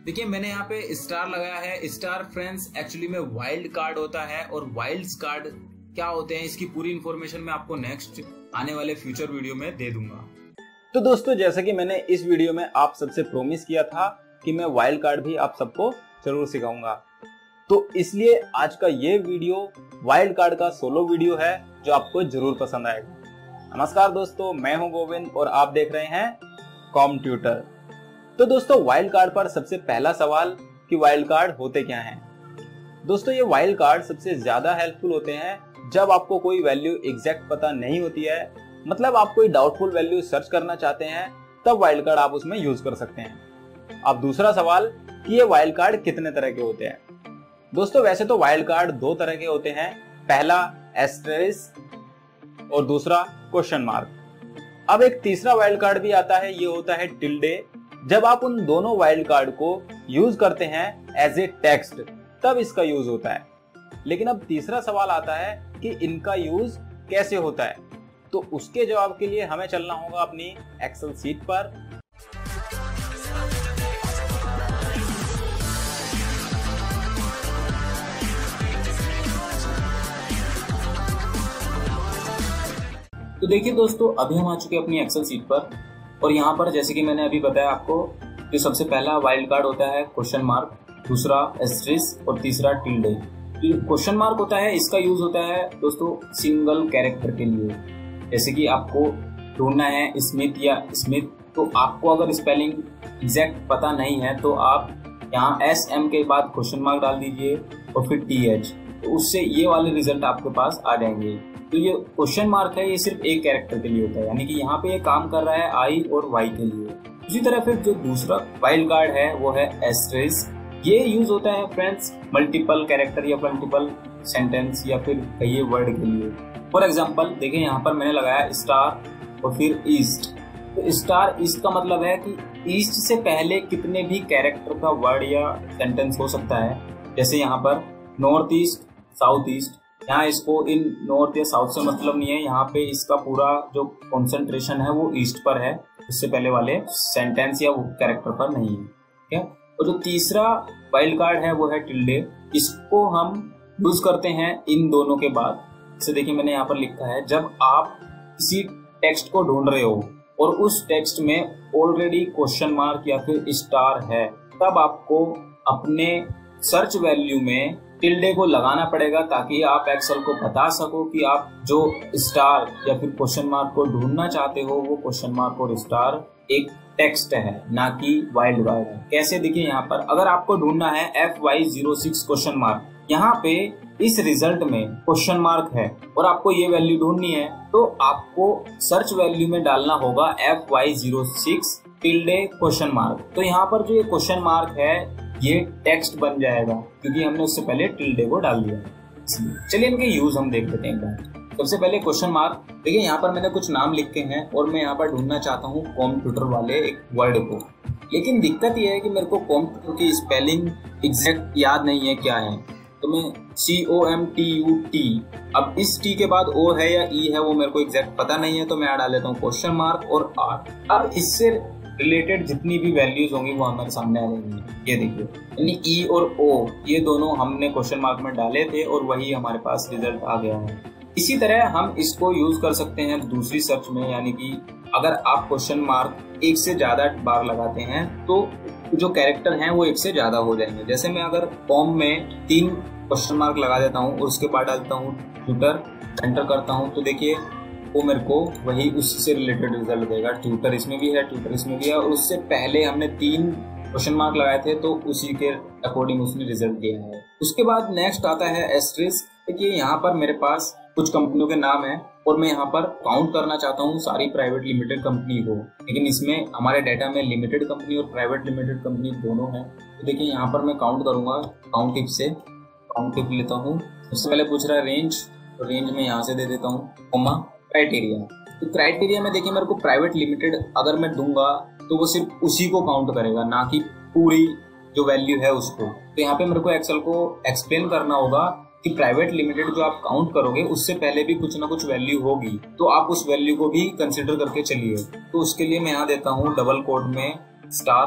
देखिए, मैंने यहाँ पे स्टार लगाया है। स्टार फ्रेंड्स एक्चुअली में वाइल्ड कार्ड होता है और वाइल्ड कार्ड क्या होते हैं, इसकी पूरी इन्फॉर्मेशन मैं आपको नेक्स्ट आने वाले फ्यूचर वीडियो में दे दूँगा। तो दोस्तों, जैसा कि मैंने इस वीडियो में आप सबसे प्रोमिस किया था कि मैं वाइल्ड कार्ड भी आप सबको ज़रूर सिखाऊँगा। तो इसलिए आज का ये वीडियो वाइल्ड कार्ड का सोलो वीडियो है, जो आपको ज़रूर पसंद आएगा। नमस्कार दोस्तों, मैं हूँ गोविंद और आप देख रहे हैं कॉम ट्यूटर। तो दोस्तों वाइल्ड कार्ड पर सबसे पहला सवाल कि वाइल्ड कार्ड होते क्या हैं? दोस्तों, ये वाइल्ड कार्ड सबसे ज़्यादा हेल्पफुल होते हैं जब आपको कोई वैल्यू एग्जैक्ट पता नहीं होती है। मतलब आप कोई डाउटफुल वैल्यू सर्च करना चाहते हैं, तब वाइल्ड कार्ड आप उसमें यूज़ कर सकते हैं। अब दूसरा सवाल कि ये वाइल्ड कार्ड कितने तरह के होते हैं? दोस्तों, वैसे तो वाइल्ड कार्ड दो तरह के होते हैं। पहला एस्टेरिस और दूसरा क्वेश्चन मार्क अब एक तीसरा वाइल्ड कार्ड भी आता है, ये होता है टिल्डे जब आप उन दोनों वाइल्ड कार्ड को यूज़ करते हैं एज ए टेक्स्ट तब इसका यूज़ होता है। लेकिन अब तीसरा सवाल आता है कि इनका यूज़ कैसे होता है? तो उसके जवाब के लिए हमें चलना होगा अपनी एक्सेल सीट पर। तो देखिए दोस्तों, अभी हम आ चुके हैं अपनी एक्सेल सीट पर। और यहाँ पर जैसे कि मैंने अभी बताया आपको जो सबसे पहला वाइल्ड कार्ड होता है क्वेश्चन मार्क दूसरा एस्ट्रिस और तीसरा टिल्डे क्वेश्चन मार्क होता है, इसका यूज़ होता है दोस्तों सिंगल कैरेक्टर के लिए। जैसे कि आपको ढूंढना है स्मिथ या स्मिथ तो आपको अगर स्पेलिंग एग्जैक्ट पता नहीं है तो आप यहाँ एस एम के बाद क्वेश्चन मार्क डाल दीजिए और फिर टी एच तो उससे ये वाले रिज़ल्ट आपके पास आ जाएँगे। तो ये क्वेश्चन मार्क है, ये सिर्फ़ एक कैरेक्टर के लिए होता है। यानी कि यहाँ पे ये काम कर रहा है आई और वाई के लिए। उसी तरह फिर जो दूसरा वाइल्ड कार्ड है, वो है एस्ट्रेस ये यूज़ होता है फ्रेंड्स मल्टीपल कैरेक्टर या मल्टीपल सेंटेंस या फिर कहिए वर्ड के लिए। फॉर एग्ज़ाम्पल देखिए यहाँ पर मैंने लगाया स्टार और फिर ईस्ट तो स्टार ईस्ट का मतलब है कि ईस्ट से पहले कितने भी कैरेक्टर का वर्ड या सेंटेंस हो सकता है। जैसे यहाँ पर नॉर्थ ईस्ट साउथ ईस्ट यहाँ इसको इन नॉर्थ या साउथ से मतलब नहीं है, यहाँ पे इसका पूरा जो कॉन्सेंट्रेशन है वो ईस्ट पर है, इससे पहले वाले सेंटेंस या वो कैरेक्टर पर नहीं है, ठीक है? और जो तीसरा वाइल्ड कार्ड है वो है टिल्डे इसको हम यूज़ करते हैं इन दोनों के बाद। जैसे देखिए मैंने यहाँ पर लिखा है, जब आप किसी टेक्स्ट को ढूंढ रहे हो और उस टेक्स्ट में ऑलरेडी क्वेश्चन मार्क या फिर स्टार है, तब आपको अपने सर्च वैल्यू में टिल्डे को लगाना पड़ेगा ताकि आप एक्सेल को बता सको कि आप जो स्टार या फिर क्वेश्चन मार्क को ढूंढना चाहते हो, वो क्वेश्चन मार्क और स्टार एक टेक्स्ट है, ना कि वाइल्ड कार्ड है। कैसे देखिए यहाँ पर, अगर आपको ढूंढना है F Y zero six question mark यहाँ पे इस रिज़ल्ट में क्वेश्चन मार्क है और आपको ये वैल्यू ढूंढनी है तो आपको सर्च वैल्यू में डालना होगा F Y zero six tilde question mark तो यहाँ पर जो ये क्वेश्चन मार्क है ये टेक्स्ट बन जाएगा, क्योंकि हमने उससे पहले टिल्डे को डाल दिया चलिए इनके यूज़ हम देख लेते हैं सबसे पहले क्वेश्चन मार्क देखिए यहाँ पर मैंने कुछ नाम लिखे हैं और मैं यहाँ पर ढूंढना चाहता हूँ कंप्यूटर वाले एक वर्ड को। लेकिन दिक्कत यह है कि मेरे को कंप्यूटर की स्पेलिंग एग्जैक्ट याद नहीं है क्या है। तो मैं C O M T U T अब इस टी के बाद ओ है या ई e है वो मेरे को एग्जैक्ट पता नहीं है तो मैं यहाँ डाल लेता हूँ क्वेश्चन मार्क और आर अब इससे रिलेटेड जितनी भी वैल्यूज़ होंगी वो हमारे सामने आ जाएँगी। ये देखिए, यानी ई और ओ ये दोनों हमने क्वेश्चन मार्क में डाले थे और वही हमारे पास रिज़ल्ट आ गया है। इसी तरह हम इसको यूज़ कर सकते हैं दूसरी सर्च में, यानी कि अगर आप क्वेश्चन मार्क एक से ज़्यादा बार लगाते हैं तो जो कैरेक्टर हैं वो एक से ज़्यादा हो जाएँगे। जैसे मैं अगर फॉर्म में तीन क्वेश्चन मार्क लगा देता हूँ और उसके बाद डालता हूँ ट्विटर एंटर करता हूँ तो देखिए वो मेरे को वही उससे रिलेटेड रिज़ल्ट देगा। ट्विटर इसमें भी है ट्विटर इसमें भी है और उससे पहले हमने तीन क्वेश्चन मार्क लगाए थे तो उसी के अकॉर्डिंग उसने रिज़ल्ट दिया है। उसके बाद नेक्स्ट आता है एस्ट्रिस देखिए, यहाँ पर मेरे पास कुछ कंपनियों के नाम है और मैं यहाँ पर काउंट करना चाहता हूँ, सारी प्राइवेट लिमिटेड कंपनी को। लेकिन इसमें हमारे डाटा में लिमिटेड कंपनी और प्राइवेट लिमिटेड कंपनी दोनों है। तो देखिए, यहाँ पर मैं काउंट करूँगा काउंट टिप से काउंट टिप लेता हूँ। सबसे पहले पूछ रहा है रेंज तो रेंज में यहाँ से दे देता हूँ कोमा क्राइटेरिया तो क्राइटेरिया में देखिए, मेरे को प्राइवेट लिमिटेड अगर मैं दूँगा तो वो सिर्फ़ उसी को काउंट करेगा, ना कि पूरी जो वैल्यू है उसको। तो यहाँ पे मेरे को एक्सेल को एक्सप्लेन करना होगा कि प्राइवेट लिमिटेड जो आप काउंट करोगे, उससे पहले भी कुछ ना कुछ वैल्यू होगी। तो आप उस वैल्यू को भी कंसिडर करके चलिए। तो उसके लिए मैं यहाँ देता हूँ डबल कोड में स्टार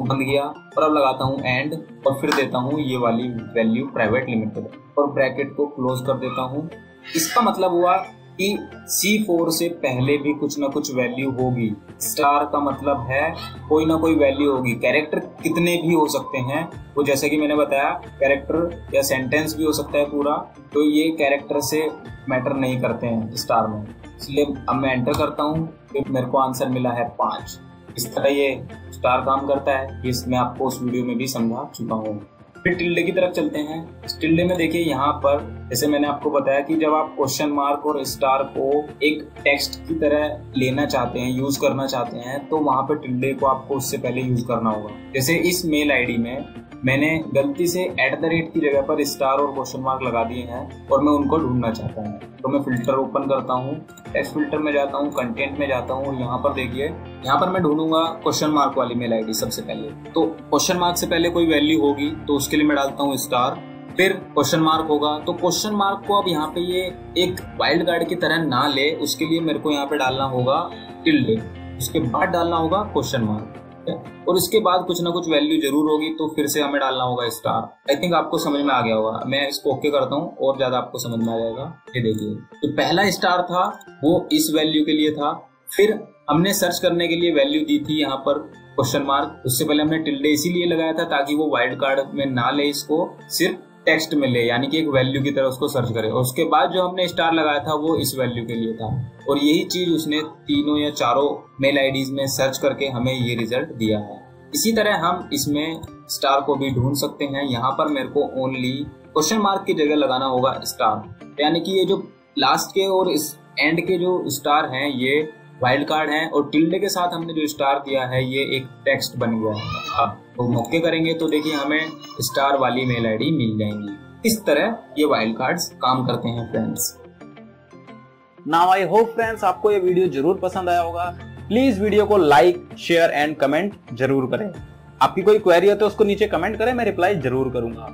बंद किया, और अब लगाता हूँ एंड और फिर देता हूँ ये वाली वैल्यू प्राइवेट लिमिटेड और ब्रैकेट को क्लोज कर देता हूँ। इसका मतलब हुआ कि C4 से पहले भी कुछ ना कुछ वैल्यू होगी। स्टार का मतलब है कोई ना कोई वैल्यू होगी। कैरेक्टर कितने भी हो सकते हैं। वो जैसे कि मैंने बताया कैरेक्टर या सेंटेंस भी हो सकता है पूरा तो ये कैरेक्टर से मैटर नहीं करते हैं स्टार में। इसलिए अब मैं एंटर करता हूँ तो मेरे को आंसर मिला है पाँच। इस तरह ये स्टार काम करता है। ये मैं आपको उस वीडियो में भी समझा चुका हूँ। फिर टिल्डे की तरफ़ चलते हैं। टिल्डे में देखिए यहाँ पर, जैसे मैंने आपको बताया कि जब आप क्वेश्चन मार्क और स्टार को एक टेक्स्ट की तरह लेना चाहते हैं यूज़ करना चाहते हैं तो वहाँ पर टिल्डे को आपको उससे पहले यूज़ करना होगा। जैसे इस मेल आईडी में मैंने गलती से एट द रेट की जगह पर स्टार और क्वेश्चन मार्क लगा दिए हैं और मैं उनको ढूंढना चाहता हूँ। तो मैं फ़िल्टर ओपन करता हूँ टेक्स्ट फ़िल्टर में जाता हूँ कंटेंट में जाता हूँ। यहाँ पर देखिए, यहाँ पर मैं ढूंढूँगा क्वेश्चन मार्क वाली मेल आईडी सबसे पहले। तो क्वेश्चन मार्क से पहले कोई वैल्यू होगी तो उसके लिए मैं डालता हूँ स्टार फिर क्वेश्चन मार्क होगा तो क्वेश्चन मार्क को अब यहाँ पे ये एक वाइल्ड कार्ड की तरह ना ले, उसके लिए मेरे को यहाँ पे डालना होगा टिल्डे उसके बाद डालना होगा क्वेश्चन मार्क और इसके बाद कुछ ना कुछ वैल्यू ज़रूर होगी तो फिर से हमें डालना होगा स्टार आई थिंक आपको समझ में आ गया होगा। मैं इसको ओके करता हूँ, और ज़्यादा आपको समझ में आ जाएगा। ये देखिए। तो पहला स्टार था, वो इस वैल्यू के लिए था। फिर हमने सर्च करने के लिए वैल्यू दी थी यहाँ पर क्वेश्चन मार्क उससे पहले हमने टिल्डे इसीलिए लगाया था ताकि वो वाइल्ड कार्ड में ना ले इसको। सिर्फ़ टेक्स्ट में ले, यानी कि एक वैल्यू की तरह उसको सर्च करे। और उसके बाद जो हमने स्टार लगाया था, वो इस वैल्यू के लिए था। और यही चीज़ उसने तीनों या चारों मेल आईडीज में सर्च करके हमें ये रिज़ल्ट दिया है। इसी तरह हम इसमें स्टार को भी ढूंढ सकते हैं। यहाँ पर मेरे को ओनली क्वेश्चन मार्क की जगह लगाना होगा स्टार यानी कि ये जो लास्ट के और इस एंड के जो स्टार हैं, ये वाइल्ड कार्ड है और टिल्डे के साथ हमने जो स्टार दिया है, ये एक टेक्स्ट बन गया है। तो मौके करेंगे तो देखिए हमें स्टार वाली मेल आईडी मिल जाएँगी। इस तरह ये वाइल्ड कार्ड्स काम करते हैं friends now I hope friends आपको ये वीडियो ज़रूर पसंद आया होगा। प्लीज़ वीडियो को लाइक शेयर एंड कमेंट ज़रूर करें। आपकी कोई क्वेरी हो तो उसको नीचे कमेंट करें, मैं रिप्लाई ज़रूर करूँगा।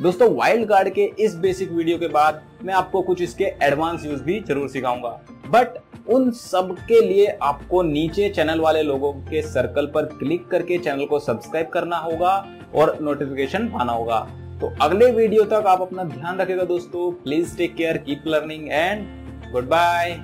दोस्तों वाइल्ड कार्ड के इस बेसिक वीडियो के बाद मैं आपको कुछ इसके एडवांस यूज़ भी ज़रूर सिखाऊँगा। बट उन सब के लिए आपको नीचे चैनल वाले लोगों के सर्कल पर क्लिक करके चैनल को सब्सक्राइब करना होगा और नोटिफिकेशन पाना होगा। तो अगले वीडियो तक आप अपना ध्यान रखेगा दोस्तों। Please take care keep learning and good bye